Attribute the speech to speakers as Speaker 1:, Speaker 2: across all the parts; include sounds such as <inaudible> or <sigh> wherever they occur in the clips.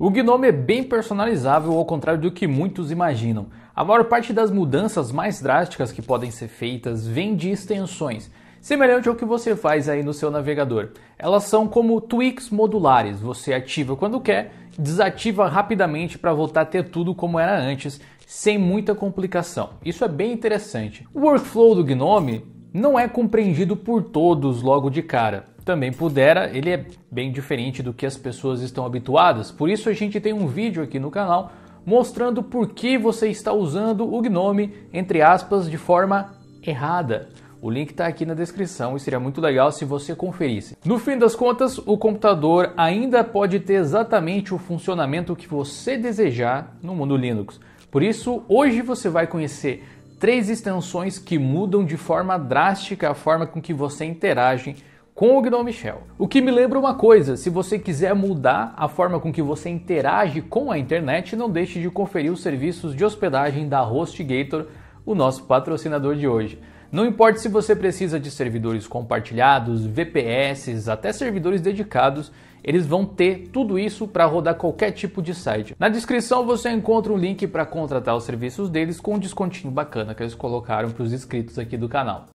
Speaker 1: O Gnome é bem personalizável ao contrário do que muitos imaginam. A maior parte das mudanças mais drásticas que podem ser feitas vem de extensões, semelhante ao que você faz aí no seu navegador. Elas são como tweaks modulares, você ativa quando quer, desativa rapidamente para voltar a ter tudo como era antes, sem muita complicação. Isso é bem interessante. O workflow do Gnome não é compreendido por todos logo de cara. Também pudera, ele é bem diferente do que as pessoas estão habituadas, por isso a gente tem um vídeo aqui no canal mostrando por que você está usando o Gnome, entre aspas, de forma errada. O link está aqui na descrição e seria muito legal se você conferisse. No fim das contas, o computador ainda pode ter exatamente o funcionamento que você desejar no mundo Linux. Por isso, hoje você vai conhecer três extensões que mudam de forma drástica a forma com que você interage com o Gnome Shell. O que me lembra uma coisa, se você quiser mudar a forma com que você interage com a internet, não deixe de conferir os serviços de hospedagem da HostGator, o nosso patrocinador de hoje. Não importa se você precisa de servidores compartilhados, VPS, até servidores dedicados, eles vão ter tudo isso para rodar qualquer tipo de site. Na descrição você encontra um link para contratar os serviços deles com um descontinho bacana que eles colocaram para os inscritos aqui do canal.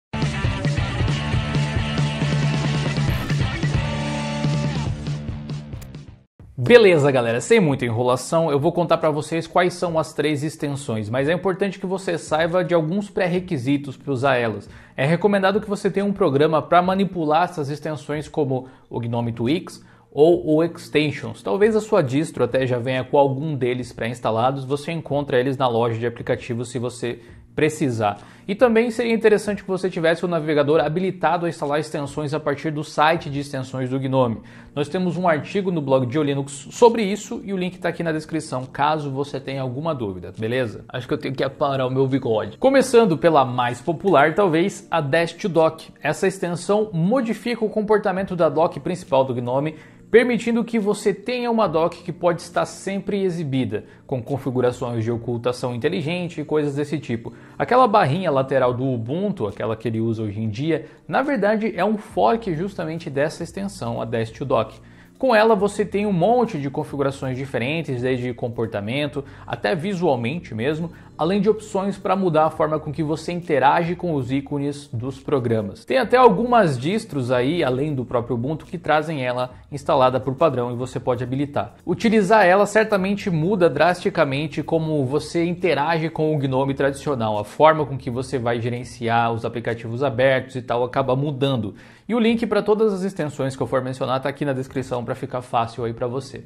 Speaker 1: Beleza, galera, sem muita enrolação, eu vou contar para vocês quais são as três extensões, mas é importante que você saiba de alguns pré-requisitos para usar elas. É recomendado que você tenha um programa para manipular essas extensões como o Gnome Twix ou o Extensions. Talvez a sua distro até já venha com algum deles pré-instalados, você encontra eles na loja de aplicativos se você precisar. E também seria interessante que você tivesse o navegador habilitado a instalar extensões a partir do site de extensões do Gnome. Nós temos um artigo no blog de Linux sobre isso e o link está aqui na descrição, caso você tenha alguma dúvida, beleza? Acho que eu tenho que aparar o meu bigode. Começando pela mais popular, talvez, a Dash to Dock. Essa extensão modifica o comportamento da dock principal do Gnome permitindo que você tenha uma dock que pode estar sempre exibida, com configurações de ocultação inteligente e coisas desse tipo. Aquela barrinha lateral do Ubuntu, aquela que ele usa hoje em dia, na verdade é um fork justamente dessa extensão, a to Dock. Com ela você tem um monte de configurações diferentes, desde comportamento até visualmente mesmo, além de opções para mudar a forma com que você interage com os ícones dos programas. Tem até algumas distros aí, além do próprio Ubuntu, que trazem ela instalada por padrão e você pode habilitar. Utilizar ela certamente muda drasticamente como você interage com o Gnome tradicional, a forma com que você vai gerenciar os aplicativos abertos e tal acaba mudando. E o link para todas as extensões que eu for mencionar está aqui na descrição para ficar fácil aí para você.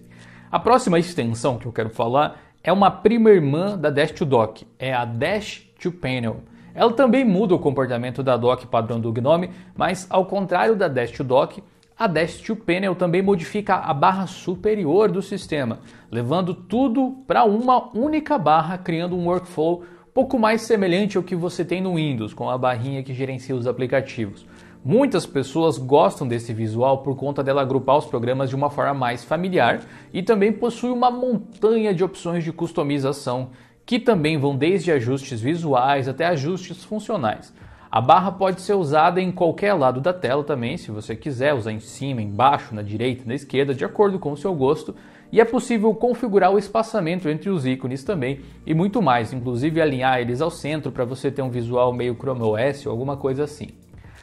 Speaker 1: A próxima extensão que eu quero falar é uma prima irmã da Dash to Dock, é a Dash to Panel. Ela também muda o comportamento da dock padrão do Gnome, mas ao contrário da Dash to Dock, a Dash to Panel também modifica a barra superior do sistema, levando tudo para uma única barra, criando um workflow pouco mais semelhante ao que você tem no Windows, com a barrinha que gerencia os aplicativos. Muitas pessoas gostam desse visual por conta dela agrupar os programas de uma forma mais familiar e também possui uma montanha de opções de customização que também vão desde ajustes visuais até ajustes funcionais. A barra pode ser usada em qualquer lado da tela também, se você quiser usar em cima, embaixo, na direita, na esquerda, de acordo com o seu gosto. E é possível configurar o espaçamento entre os ícones também e muito mais, inclusive alinhar eles ao centro para você ter um visual meio Chrome OS ou alguma coisa assim.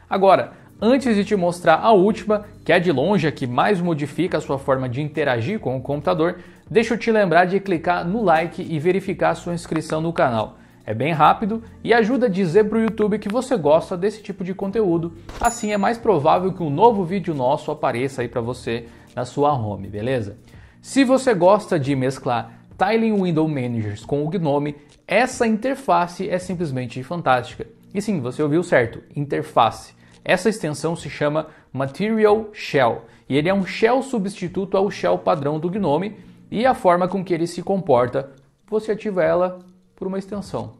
Speaker 1: Agora, antes de te mostrar a última, que é de longe a que mais modifica a sua forma de interagir com o computador, deixa eu te lembrar de clicar no like e verificar a sua inscrição no canal. É bem rápido e ajuda a dizer para o YouTube que você gosta desse tipo de conteúdo. Assim é mais provável que um novo vídeo nosso apareça aí para você na sua home, beleza? Se você gosta de mesclar Tiling Window Managers com o Gnome, essa interface é simplesmente fantástica. E sim, você ouviu certo, interface. Essa extensão se chama Material Shell e ele é um shell substituto ao shell padrão do Gnome e a forma com que ele se comporta, você ativa ela por uma extensão.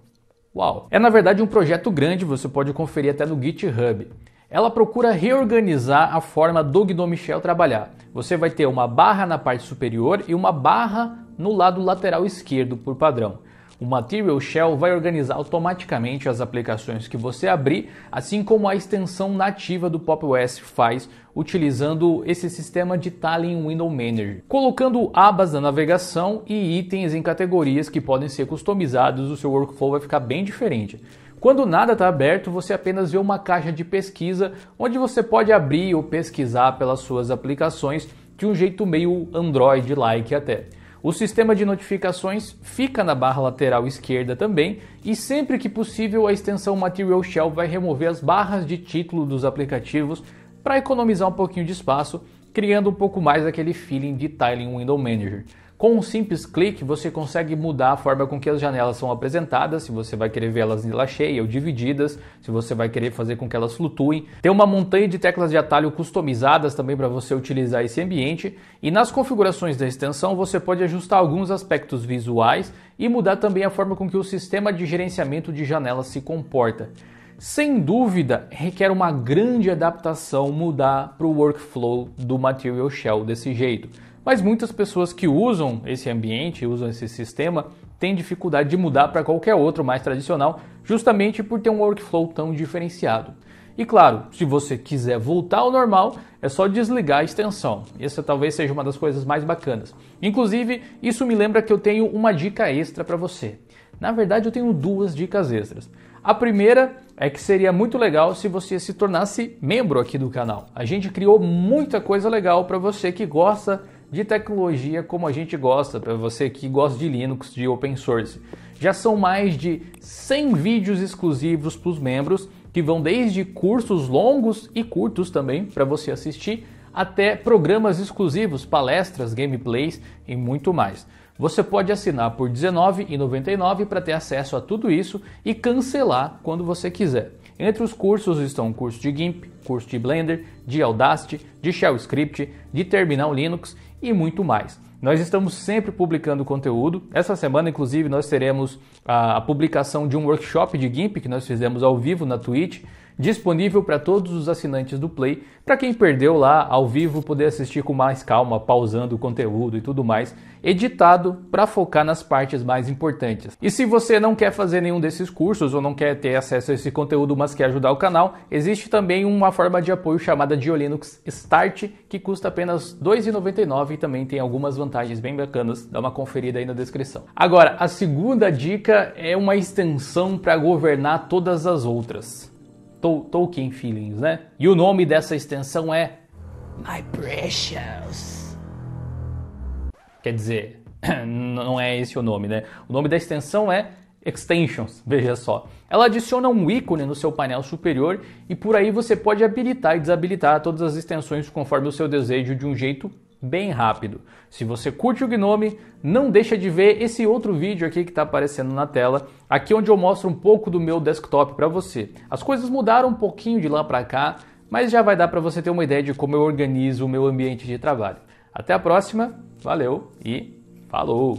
Speaker 1: Uau! É na verdade um projeto grande, você pode conferir até no GitHub. Ela procura reorganizar a forma do Gnome Shell trabalhar. Você vai ter uma barra na parte superior e uma barra no lado lateral esquerdo por padrão. O Material Shell vai organizar automaticamente as aplicações que você abrir, assim como a extensão nativa do PopOS faz utilizando esse sistema de Tiling Window Manager, colocando abas da navegação e itens em categorias que podem ser customizados, o seu workflow vai ficar bem diferente. Quando nada está aberto, você apenas vê uma caixa de pesquisa onde você pode abrir ou pesquisar pelas suas aplicações de um jeito meio Android-like até. O sistema de notificações fica na barra lateral esquerda também e sempre que possível a extensão Material Shell vai remover as barras de título dos aplicativos para economizar um pouquinho de espaço, criando um pouco mais aquele feeling de Tiling Window Manager. Com um simples clique, você consegue mudar a forma com que as janelas são apresentadas, se você vai querer vê-las em cheia ou divididas, se você vai querer fazer com que elas flutuem. Tem uma montanha de teclas de atalho customizadas também para você utilizar esse ambiente. E nas configurações da extensão, você pode ajustar alguns aspectos visuais e mudar também a forma com que o sistema de gerenciamento de janelas se comporta. Sem dúvida, requer uma grande adaptação mudar para o workflow do Material Shell desse jeito. Mas muitas pessoas que usam esse ambiente, usam esse sistema, têm dificuldade de mudar para qualquer outro mais tradicional, justamente por ter um workflow tão diferenciado. E claro, se você quiser voltar ao normal, é só desligar a extensão. Essa talvez seja uma das coisas mais bacanas. Inclusive, isso me lembra que eu tenho uma dica extra para você. Na verdade, eu tenho duas dicas extras. A primeira é que seria muito legal se você se tornasse membro aqui do canal. A gente criou muita coisa legal para você que gosta de tecnologia como a gente gosta, para você que gosta de Linux, de open source. Já são mais de 100 vídeos exclusivos para os membros, que vão desde cursos longos e curtos também para você assistir, até programas exclusivos, palestras, gameplays e muito mais. Você pode assinar por R$19,99 para ter acesso a tudo isso e cancelar quando você quiser. Entre os cursos estão curso de GIMP, curso de Blender, de Audacity, de Shell Script, de Terminal Linux e muito mais. Nós estamos sempre publicando conteúdo. Essa semana, inclusive, nós teremos a, publicação de um workshop de GIMP que nós fizemos ao vivo na Twitch disponível para todos os assinantes do Play, para quem perdeu lá ao vivo poder assistir com mais calma, pausando o conteúdo e tudo mais, editado para focar nas partes mais importantes. E se você não quer fazer nenhum desses cursos ou não quer ter acesso a esse conteúdo, mas quer ajudar o canal, existe também uma forma de apoio chamada Diolinux Start, que custa apenas R$ 2,99 e também tem algumas vantagens bem bacanas. Dá uma conferida aí na descrição. Agora, a segunda dica é uma extensão para governar todas as outras. Tolkien Feelings, né? E o nome dessa extensão é My Precious. Quer dizer, <clears throat> não é esse o nome, né? O nome da extensão é Extensions, veja só. Ela adiciona um ícone no seu painel superior e por aí você pode habilitar e desabilitar todas as extensões conforme o seu desejo de um jeito bem rápido. Se você curte o Gnome, não deixa de ver esse outro vídeo aqui que está aparecendo na tela, aqui onde eu mostro um pouco do meu desktop para você. As coisas mudaram um pouquinho de lá para cá, mas já vai dar para você ter uma ideia de como eu organizo o meu ambiente de trabalho. Até a próxima, valeu e falou!